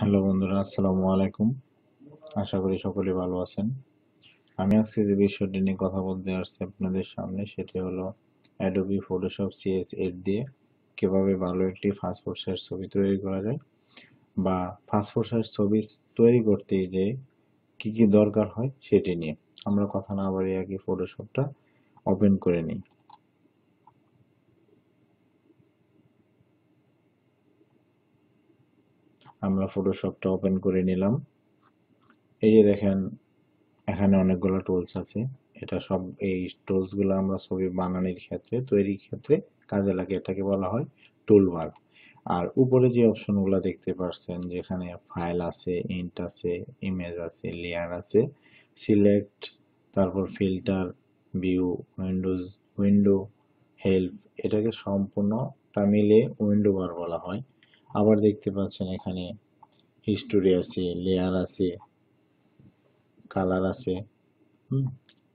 Hello বন্ধুরা, আসসালামু আলাইকুম। আশা করি সকলে ভালো আছেন। আমি আজকে যে বিষয়টি নিয়ে কথা বলতে আসছি আপনাদের সামনে, সেটি হলো অ্যাডোবি ফটোশপ সিএস দিয়ে কীভাবে ভালো একটি পাসপোর্ট সাইজ ছবি তৈরি করা যায় বা পাসপোর্ট সাইজ ছবি তৈরি করতে যে কি কি দরকার হয় সেটি নিয়ে। আমরা কথা না বাড়িয়ে আগে ফটোশপটা ওপেন করে নিই। আমরা ফটোশপটা ওপেন করে নিলাম। এই যে দেখেন, এখানে অনেকগুলো টুলস আছে। এটা সব এই টুলসগুলো আমরা ছবি বানানোর ক্ষেত্রে, তৈরির ক্ষেত্রে কাজে লাগে, এটাকে বলা হয় টুলবার আর উপরে যে অপশনগুলো দেখতে পাচ্ছেন যেখানে ফাইল আছে ইন্ট আছে ইমেজ আছে লেয়ার আছে সিলেক্ট তারপর filter view windows window help এটাকে সম্পূর্ণটা মিলে উইন্ডো বার বলা হয়। আবার দেখতে পাচ্ছেন এখানে হিস্টোরি আছে লেয়ার আছে কালার আছে, হুম?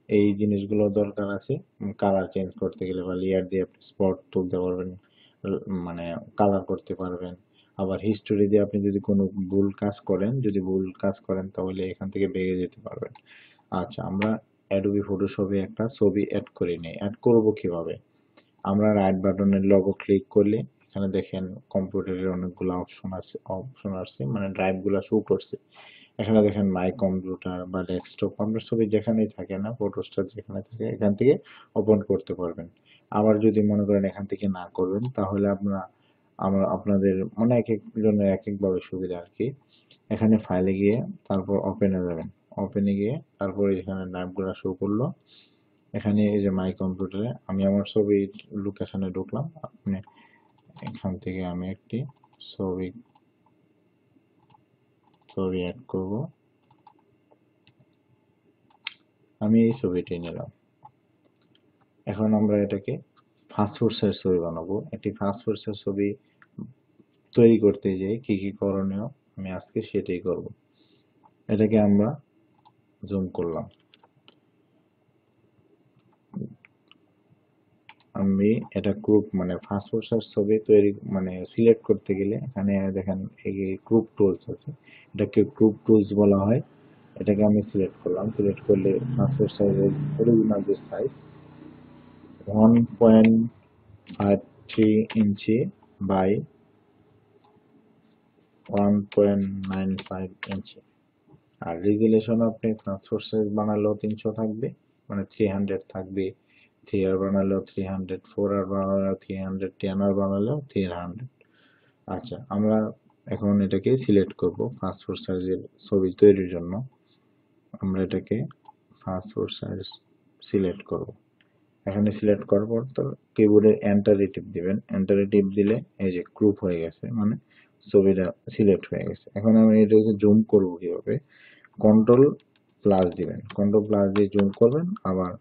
এই জিনিসগুলো দরকার আছে কালার চেঞ্জ করতে গেলে বা লেয়ার দিয়ে আপনি স্পট তুলতে পারবেন মানে কালার করতে পারবেন। আবার হিস্টোরি দিয়ে আপনি যদি কোনো ভুল কাজ করেন, যদি ভুল কাজ করেন, তাহলে এখান থেকে বেরিয়ে যেতে পারবেন। আচ্ছা আমরা অ্যাডোবি ফটোশপে একটা ছবি অ্যাড করে নিই। অ্যাড করব কীভাবে? আমরা রাইট বাটনের লগো ক্লিক করলে এখানে দেখেন কম্পিউটারের অনেকগুলো অপশন আছে অপশন আছে মানে ড্রাইভগুলো শো করছে। এখানে দেখেন মাই কম্পিউটার বা ডেস্কটপ আপনার ছবি যেখানেই থাকে না ফটোস্টার যেখানে থাকে, এখান থেকে ওপেন করতে পারবেন। আবার যদি মনে করেন এখান থেকে না করবেন, তাহলে আপনারা আমরা আপনাদের মানে এক এক জনের এক একভাবে সুবিধা আর কি। এখানে ফাইলে গিয়ে তারপর ওপেনে যাবেন। ওপেনে গিয়ে তারপর এখানে নামগুলো শো করল। এখানে এই যে মাই কম্পিউটারে আমি আমার ছবি লোকেশনে ঢুকলাম। আপনি এখান থেকে আমি একটি ছবি ছবি অ্যাড করব। আমি এই ছবিটি নিলাম। এখন আমরা এটাকে সাইজ ছবি বানাবো। একটি সাইজ ছবি তৈরি করতে যাই কি কি করণীয় আমি আজকে সেটাই করব। এটাকে আমরা জুম করলাম। আমি এটা গ্রুপ মানে পাসপোর্ট সাইজ ছবি তৈরি মানে সিলেক্ট করতে গেলে এখানে দেখেন এই গ্রুপ টুলস আছে, এটাকে গ্রুপ টুলস বলা হয়। এটাকে আমি সিলেক্ট করলাম। সিলেক্ট করলে পাসপোর্ট সাইজের অরিজিনাল যে size one point five three inch by one point nine five inch R regulation আপনি পাসপোর্ট সাইজ বানালেও তিনশো থাকবে মানে থ্রি হান্ড্রেড থাকবে। থ্রি আর বানালেও থ্রি হান্ড্রেড ফোর আর বানালেও থ্রি হান্ড্রেড টেন আর বানালেও থ্রি হান্ড্রেড আচ্ছা আমরা এখন এটাকে সিলেক্ট করব পাসপোর্ট সাইজের ছবি তৈরির জন্য। আমরা এটাকে পাসপোর্ট সাইজ সিলেক্ট করব। এখানে সিলেক্ট করার পর তো কিবোর্ডের এন্টারে টিপ দিবেন। এন্টারে টিপ দিলে এই যে গ্রুপ হয়ে গেছে মানে ছবিটা সিলেক্ট হয়ে গেছে। এখন আমি এটাকে জুম করব কীভাবে? কন্ট্রোল প্লাস দিবেন। কন্ট্রোল প্লাস দিয়ে জুম করবেন, আবার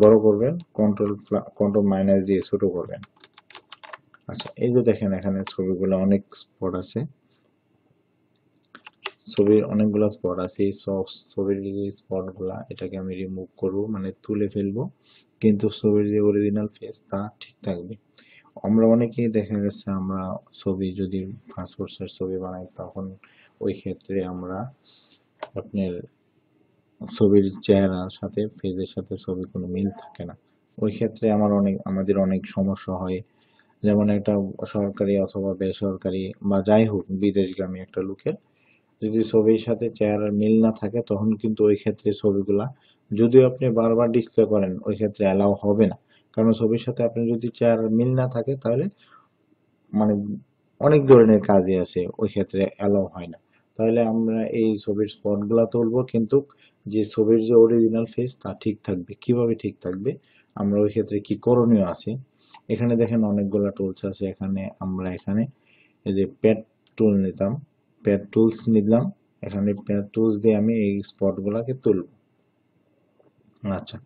বড় করবেন কন্ট্রোল কন্ট্রোল মাইনাস দিয়ে ছোট করবেন। আচ্ছা এই যে দেখেন এখানে ছবিগুলো অনেক স্পট আছে। ছবির অনেকগুলো স্পট আছে ছবির যে স্পটগুলা এটাকে আমি রিমুভ করব মানে তুলে ফেলব। কিন্তু ছবির যে অরিজিনাল ফেস তা ঠিক থাকবে। আমরা অনেকেই দেখা গেছে, আমরা ছবি যদি সাইজ ছবি বানাই, তখন ওই ক্ষেত্রে আমরা আপনার ছবির চেহারার সাথে, ফেজের সাথে ছবির কোনো মিল থাকে না। ওই ক্ষেত্রে আমার অনেক, আমাদের অনেক সমস্যা হয়। যেমন একটা সরকারি অথবা বেসরকারি বা যাই হোক, বিদেশগামী একটা লোকের যদি ছবির সাথে চেহারার মিল না থাকে, তখন কিন্তু ওই ক্ষেত্রে ছবিগুলা যদিও আপনি বারবার ডিসপ্লে করেন, ওই ক্ষেত্রে অ্যালাউ হবে না। কারণ ছবির সাথে আপনি যদি চেহারার মিল না থাকে, তাহলে মানে অনেক ধরনের কাজে আছে ওই ক্ষেত্রে অ্যালাউ হয় না। তাহলে আমরা এই ছবির স্পটগুলা তুলবো, কিন্তু যে ছবির যে অরিজিনাল ফেস তা ঠিক থাকবে। কীভাবে ঠিক থাকবে? আমরা ওই ক্ষেত্রে কি করণীয় আছে? এখানে দেখেন অনেকগুলা টুলস আছে। এখানে আমরা এখানে এই যে প্যাড টুল নিতাম। প্যাড টুলস নিলাম। এখানে প্যাড টুলস দিয়ে আমি এই স্পটগুলোকে তুলব। আচ্ছা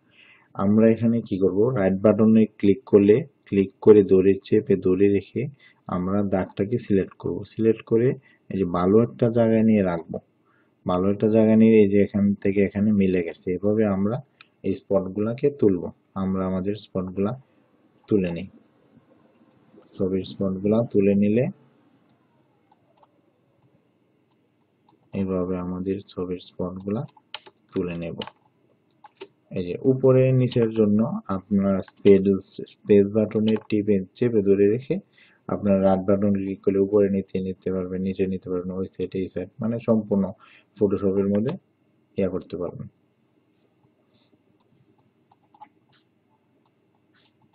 আমরা এখানে কি করব? রাইট বাটনে ক্লিক করলে ক্লিক করে দড়ি চেপে দড়ি রেখে আমরা দাগটাকে সিলেক্ট করব। সিলেক্ট করে এই যে ভালো একটা জায়গায় নিয়ে রাখব। ভালো একটা জায়গা নিয়ে এই যে এখান থেকে এখানে মিলে গেছে। এভাবে আমরা এই স্পটগুলোকে তুলব। আমরা আমাদের স্পটগুলা তুলে নিই। ছবির স্পটগুলা তুলে নিলে এইভাবে আমাদের ছবির স্পটগুলা তুলে নেব। এই যে উপরে নিচের জন্য আপনার স্পেস বাটনের টিপে, চেপে ধরে রেখে আপনার রাইট বাটন ক্লিক করলে উপরে নিচে নিতে পারবেন, নিচে নিতে পারবেন, ওই সাইড এই সাইড মানে সম্পূর্ণ ফটোশপের মধ্যে ইয়া করতে পারবেন।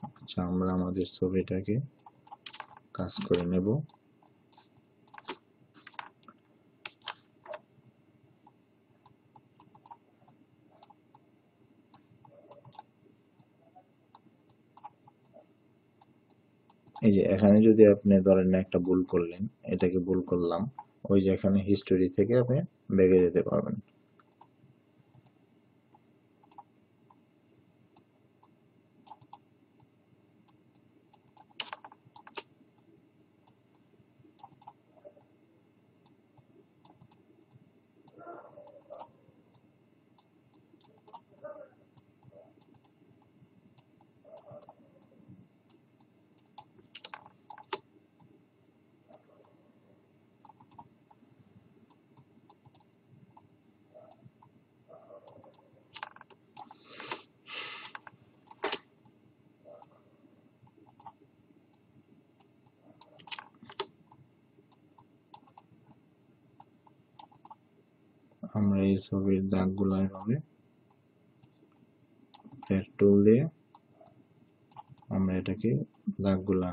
আচ্ছা আমরা আমাদের ছবিটাকে কাজ করে নেব। এই যে এখানে যদি আপনি ধরেন একটা ভুল করলেন, এটাকে ভুল করলাম, ওই যে এখানে হিস্টোরি থেকে আপনি বেগে যেতে পারবেন। আমরা এই ছবির দাগগুলো এভাবে পেট্রোল দিয়ে আমরা এটাকে দাগগুলা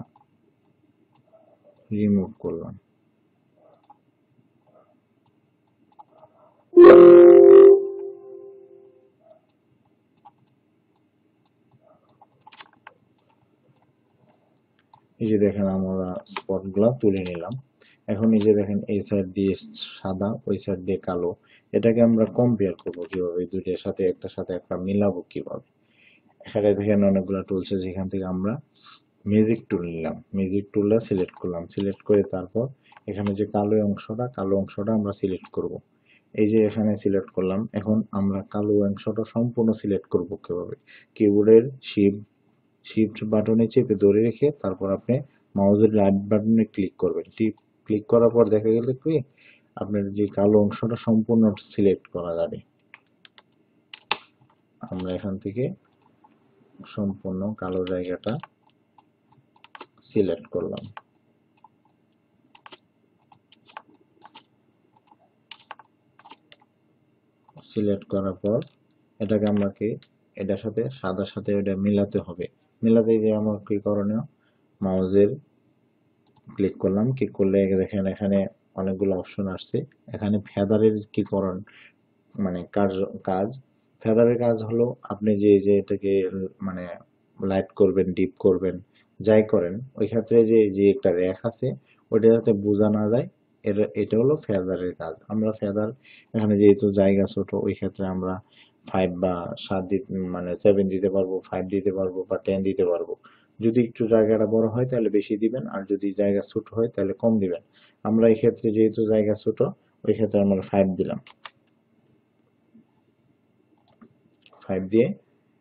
রিমুভ করলাম। এই যে দেখেন আমরা স্পটগুলা তুলে নিলাম। এখন এই যে দেখেন, এই সাইড দিয়ে সাদা, ওই সাইড দিয়ে কালো, এটাকে আমরা কম্পেয়ার করব কীভাবে? দুইটার সাথে, একটার সাথে একটা মিলাবো কীভাবে? এখানে দেখেন অনেকগুলো টুলস আছে থেকে আমরা মিউজিক টুল নিলাম। মিউজিক টুলটা সিলেক্ট করলাম। সিলেক্ট করে তারপর এখানে যে কালো অংশটা কালো অংশটা আমরা সিলেক্ট করব। এই যে এখানে সিলেক্ট করলাম, এখন আমরা কালো অংশটা সম্পূর্ণ সিলেক্ট করব কীভাবে? কিবোর্ডের শিফট শিফট বাটনে চেপে ধরে রেখে তারপর আপনি মাউসের রাইট বাটনে ক্লিক করবেন। টিপ ক্লিক করার পর দেখা গেল কি, আপনার যে কালো অংশটা সম্পূর্ণ সিলেক্ট করা যাবে। আমরা এখান থেকে সম্পূর্ণ কালো জায়গাটা সিলেক্ট করলাম। সিলেক্ট করার পর এটাকে আমাকে এটার সাথে সাদার সাথে এটা মিলাতে হবে। মিলাতে গিয়ে আমার কি করণীয়? মাউজের ক্লিক করলাম ক্লিক করলে দেখেন এখানে অনেকগুলো অপশন আসছে। এখানে ফেদারের কি করণ মানে কাজ কাজ। ফেদারের কাজ হলো আপনি যে যে এটাকে মানে লাইট করবেন ডিপ করবেন, যাই করেন, ওই ক্ষেত্রে যে যে একটা র্যাক আছে, ওইটা যাতে বোঝা না যায় এটা এটা হলো ফেদারের কাজ। আমরা ফেদার এখানে যেহেতু জায়গা ছোট, ওই ক্ষেত্রে আমরা ফাইভ বা সাত দিতে মানে সেভেন দিতে পারব ফাইভ দিতে পারব বা টেন দিতে পারব। যদি একটু জায়গাটা বড় হয় তাহলে বেশি দিবেন, আর যদি জায়গা ছোট হয় তাহলে কম দিবেন। আমরা এই ক্ষেত্রে যেহেতু জায়গা ছোট, ওই ক্ষেত্রে আমরা ফাইভ দিলাম। ফাইভ দিয়ে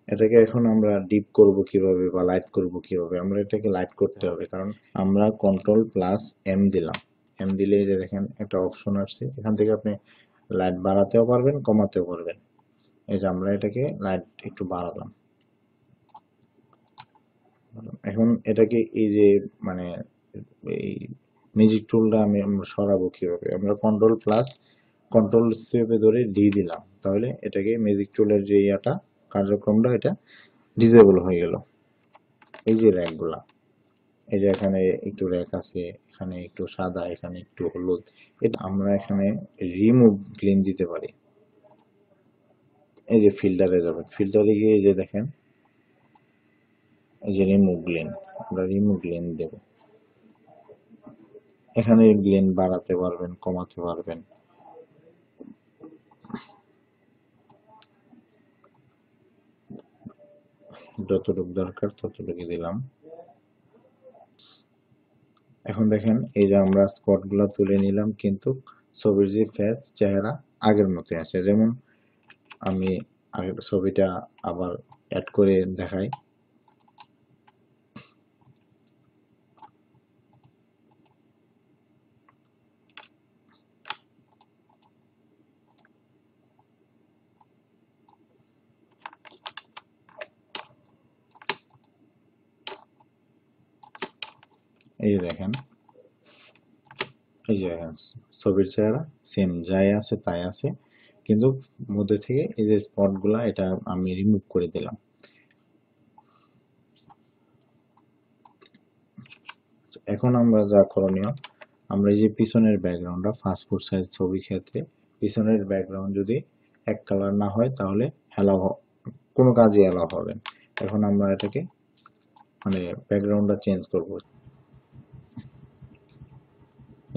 এটাকে এখন আমরা ডিপ করব কীভাবে বা লাইট করব কীভাবে? আমরা এটাকে লাইট করতে হবে, কারণ আমরা কন্ট্রোল প্লাস এম দিলাম। এম দিলে যে দেখেন একটা অপশন আসছে, এখান থেকে আপনি লাইট বাড়াতেও পারবেন, কমাতেও পারবেন। এই যে আমরা এটাকে লাইট একটু বাড়ালাম। এখন এটাকে এই যে মানে এই মিউজিক টুলটা আমি আমরা সরাবো কীভাবে? আমরা কন্ট্রোল প্লাস কন্ট্রোল চেপে ধরে ডি দিলাম। তাহলে এটাকে মিউজিক টুলের যে ইয়াটা, কার্যক্রমটা, এটা ডিজেবল হয়ে গেল। এই যে র্যাকগুলা এই যে এখানে একটু র্যাক আছে, এখানে একটু সাদা, এখানে একটু হলুদ, এটা আমরা এখানে রিমুভ ক্লিন দিতে পারি। এই যে ফিল্টারে যাবেন। ফিল্টারে গিয়ে যে দেখেন যে রিমুভ গ্লেন আমরা রিমুভ গ্লেন দেব। এখানে গ্লেন বাড়াতে পারবেন, কমাতে পারবেন। যতটুকু দরকার ততটুকু দিলাম। এখন দেখেন, এই যে আমরা স্পটগুলা তুলে নিলাম, কিন্তু ছবির যে ফেস, চেহারা আগের মতো আছে। যেমন আমি ছবিটা আবার অ্যাড করে দেখাই। এই যে দেখেন, এই যে ছবির চেহারা সেম যাই আছে, তাই আছে। কিন্তু মধ্যে থেকে এই যে স্পটগুলা, এটা আমি রিমুভ করে দিলাম। এখন আমরা যা করণীয়, আমরা এই যে পিছনের ব্যাকগ্রাউন্ডটা ফাস্টফুড সাইজ ছবি ক্ষেত্রে, পিছনের ব্যাকগ্রাউন্ড যদি এক কালার না হয়, তাহলে অ্যালাউ কোনো কাজে অ্যালাউ হবে। এখন আমরা এটাকে মানে ব্যাকগ্রাউন্ডটা চেঞ্জ করব।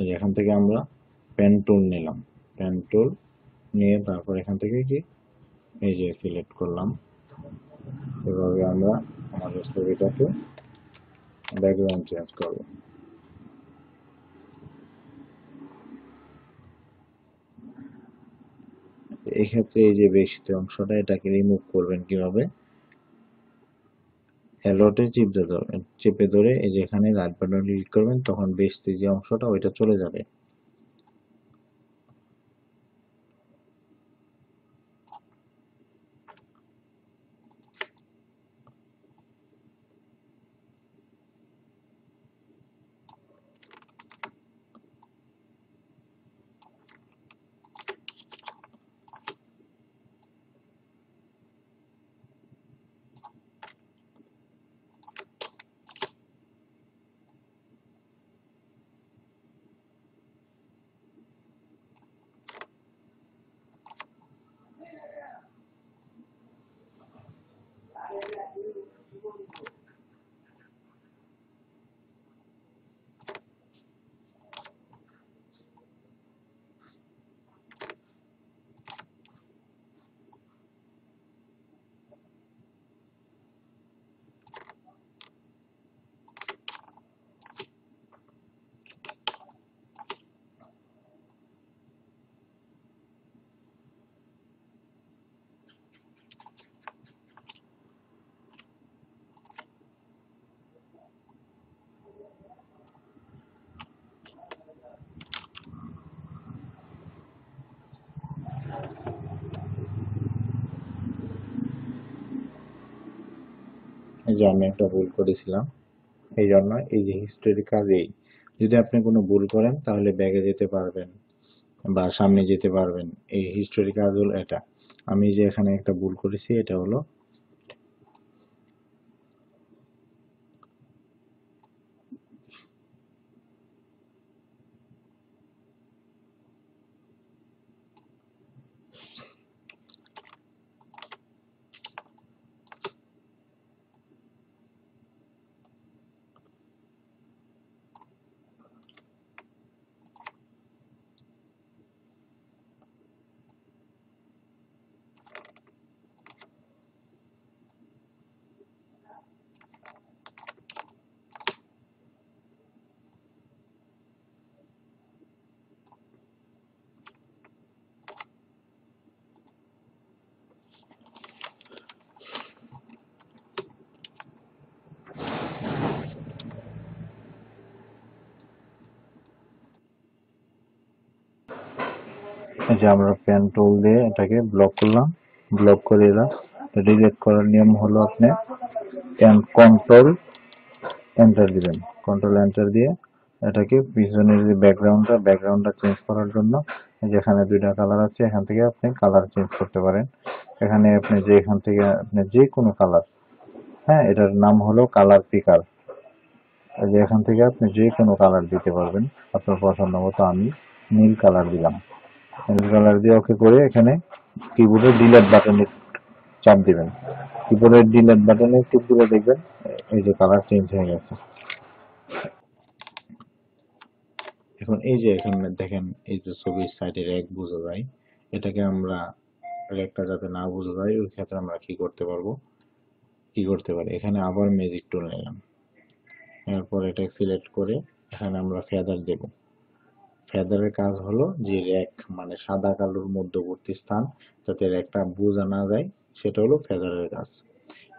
এই এখান থেকে আমরা পেন টুল নিলাম। পেন টুল নিয়ে তারপর এখান থেকে কি? এই যে সিলেক্ট করলাম। এভাবে আমরা আমাদের ছবিটাকে ব্যাকগ্রাউন্ড চেঞ্জ করব। এক্ষেত্রে এই যে বেশি অংশটা এটাকে রিমুভ করবেন কীভাবে? হ্যালোটে চিপতে চেপে ধরে এই যে এখানে রাইট বাটন ক্লিক করবেন, তখন বেশ যে অংশটা, ওইটা চলে যাবে এই যে আমি একটা ভুল করেছিলাম, এই জন্য এই যে হিস্টোরি কাজ এই। যদি আপনি কোনো ভুল করেন, তাহলে ব্যাগে যেতে পারবেন বা সামনে যেতে পারবেন। এই হিস্টোরি কাজ হলো এটা। আমি যে এখানে একটা ভুল করেছি, এটা হলো এই যে আমরা পেন টুল দিয়ে এটাকে ব্লক করলাম ব্লক করে এরা ডিলিট করার নিয়ম হলো আপনি কন্ট্রোল এন্টার দিবেন। কন্ট্রোল এন্টার দিয়ে এটাকে পিছনের যে ব্যাকগ্রাউন্ডটা ব্যাকগ্রাউন্ডটা চেঞ্জ করার জন্য যেখানে দুইটা কালার আছে, এখান থেকে আপনি কালার চেঞ্জ করতে পারেন। এখানে আপনি যে, এখান থেকে আপনি যে কোনো কালার হ্যাঁ এটার নাম হলো কালার পিকার যে এখান থেকে আপনি যে কোনো কালার দিতে পারবেন। আপনার পছন্দ মতো আমি নীল কালার দিলাম। কালার দিয়ে ওকে করে এখানে কিবোর্ডের ডিলেট বাটনে চাপ দিবেন। কিবোর্ডের ডিলেট বাটনে টিপ দিলে দেখবেন, এই যে কালার চেঞ্জ হয়ে গেছে। এখন এই যে এখানে দেখেন, এই যে ছবির সাইডে র্যাক বোঝা যায়। এটাকে আমরা র্যাকটা যাতে না বোঝা যায়, ওই ক্ষেত্রে আমরা কি করতে পারব? কি করতে পারি? এখানে আবার ম্যাজিক টুল নিলাম এরপর এটা সিলেক্ট করে এখানে আমরা ফেদার দেব। ফেদারের কাজ হলো যে র্যাক মানে সাদা কালোর মধ্যবর্তী স্থান, যাতে র্যাকটা বোঝা না যায়, সেটা হলো ফেদারের কাজ।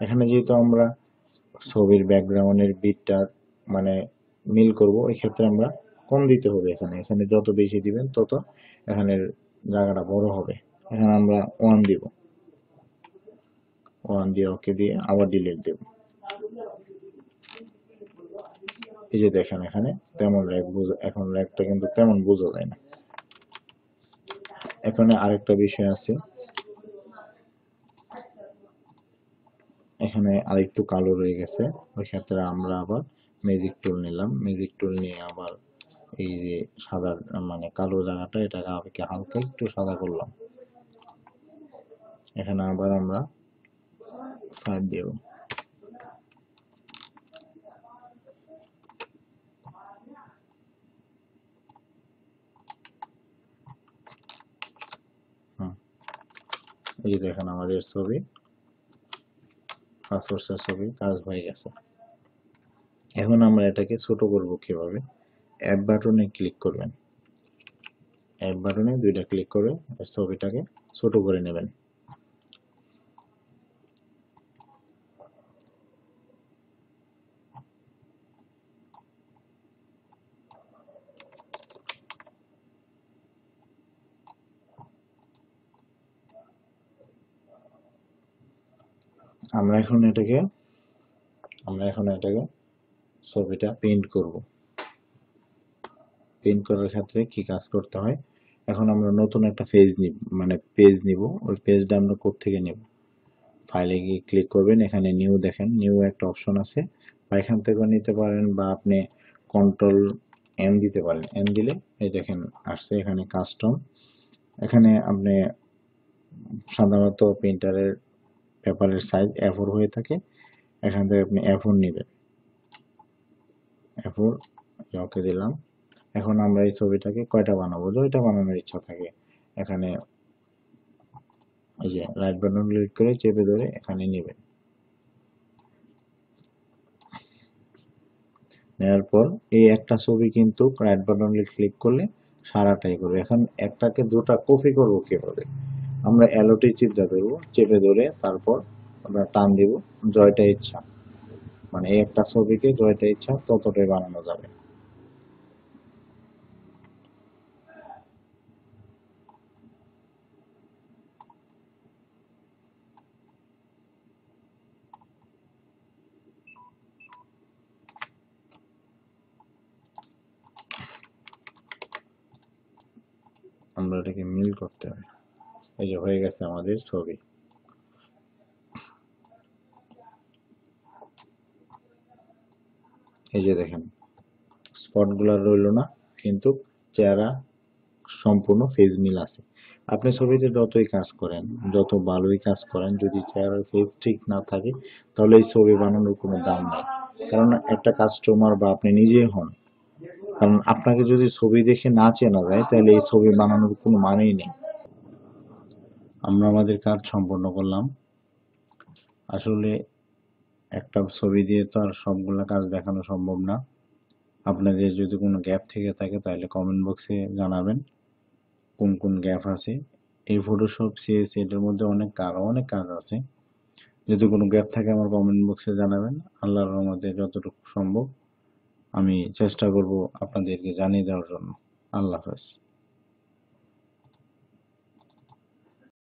এখানে যেহেতু আমরা ছবির ব্যাকগ্রাউন্ডের বিটটা মানে মিল করব এই ক্ষেত্রে আমরা কম দিতে হবে এখানে। এখানে যত বেশি দিবেন, তত এখানের জায়গাটা বড় হবে। এখানে আমরা ওয়ান দিব। ওয়ান দিয়ে ওকে দিয়ে আবার ডিলিট দেব। এই যে দেখেন এখানে, তেমন র্যাক বুঝো, এখন র্যাকটা কিন্তু তেমন বোঝা যায় না। এখানে আরেকটা বিষয় আছে। এখানে আরেকটু কালো রয়ে গেছে, ওই ক্ষেত্রে আমরা আবার ম্যাজিক টুল নিলাম। ম্যাজিক টুল নিয়ে আবার এই যে সাদা মানে কালো জায়গাটা, এটাকে হালকা একটু সাদা করলাম। এখানে আবার আমরা ফাইভ দেব হুম। এই যে দেখেন আমাদের ছবি। পাসপোর্টের ছবি, কাজ হয়ে গেছে। এখন আমরা এটাকে ছোট করব কীভাবে? অ্যাপ বাটনে ক্লিক করবেন। অ্যাপ বাটনে দুইটা ক্লিক করে ছবিটাকে ছোট করে নেবেন আমরা এখন এটাকে, আমরা এখন এটাকে ছবিটা প্রিন্ট করব। প্রিন্ট করার ক্ষেত্রে কি কাজ করতে হয়? এখন আমরা নতুন একটা পেজ নিব মানে পেজ নিব। ওই পেজটা আমরা থেকে নেব? ফাইলে গিয়ে ক্লিক করবেন, এখানে নিউ দেখেন নিউ একটা অপশন আছে। বা এখান থেকেও নিতে পারেন, বা আপনি কন্ট্রোল এম দিতে পারেন। এম দিলে, এই দেখেন, আসছে এখানে কাস্টম এখানে আপনি সাধারণত প্রিন্টারের পেপারের সাইজ এফোর হয়ে থাকে, এখান থেকে আপনি এফোর নেবেন। এফোর ওকে দিলাম। এখন আমরা এই ছবিটাকে কয়টা বানাবো? যয়টা বানানোর ইচ্ছা থাকে। এখানে এই যে রাইট বাটন ক্লিক করে চেপে ধরে এখানে নেবেন। নেওয়ার পর এই একটা ছবি কিন্তু রাইট বাটন ক্লিক করলে সারাটাই করবে। এখন একটাকে দুটা কপি করব কীভাবে? আমরা অ্যালোটি চিন্তা ধরবো, চেপে ধরে তারপর আমরা টান দিব জয়টা ইচ্ছা। মানে এই একটা ছবিকে জয়টা ইচ্ছা ততটাই বানানো যাবে। আমরা এটাকে মিল করতে হবে। এই যে হয়ে গেছে আমাদের ছবি। এই যে দেখেন, স্পটগুলো রইল না, কিন্তু চেহারা সম্পূর্ণ ফেজ মিল আছে। আপনি ছবিতে যতই কাজ করেন, যত ভালোই কাজ করেন, যদি চেহারার ফেজ ঠিক না থাকে, তাহলে এই ছবি বানানোর কোনো দাম নেই। কারণ একটা কাস্টমার বা আপনি নিজেই হন। কারণ আপনাকে যদি ছবি দেখে না চেনা যায়, তাহলে এই ছবি বানানোর কোনো মানেই নেই। আমরা আমাদের কাজ সম্পন্ন করলাম। আসলে একটা ছবি দিয়ে তো আর সবগুলা কাজ দেখানো সম্ভব না। আপনাদের যদি কোনো গ্যাপ থেকে থাকে তাহলে কমেন্ট বক্সে জানাবেন। কোন কোন গ্যাপ আছে? এই ফটোশপ সিএস এটার মধ্যে অনেক আরও অনেক কাজ আছে। যদি কোনো গ্যাপ থাকে আমার কমেন্ট বক্সে জানাবেন। আল্লাহর রহমতে যতটুকু সম্ভব আমি চেষ্টা করব আপনাদেরকে জানিয়ে দেওয়ার জন্য। আল্লাহ হাফেজ।